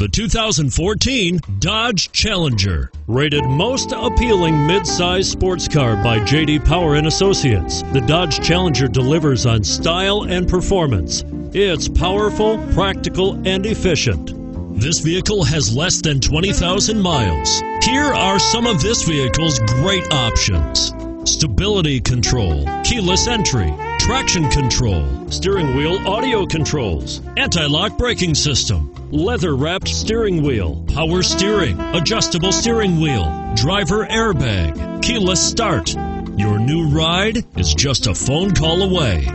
The 2014 Dodge Challenger. Rated most appealing midsize sports car by JD Power and Associates. The Dodge Challenger delivers on style and performance. It's powerful, practical, and efficient. This vehicle has less than 20,000 miles. Here are some of this vehicle's great options. Stability control, keyless entry, traction control, steering wheel audio controls, anti-lock braking system, leather wrapped steering wheel, power steering, adjustable steering wheel, driver airbag, keyless start. Your new ride is just a phone call away.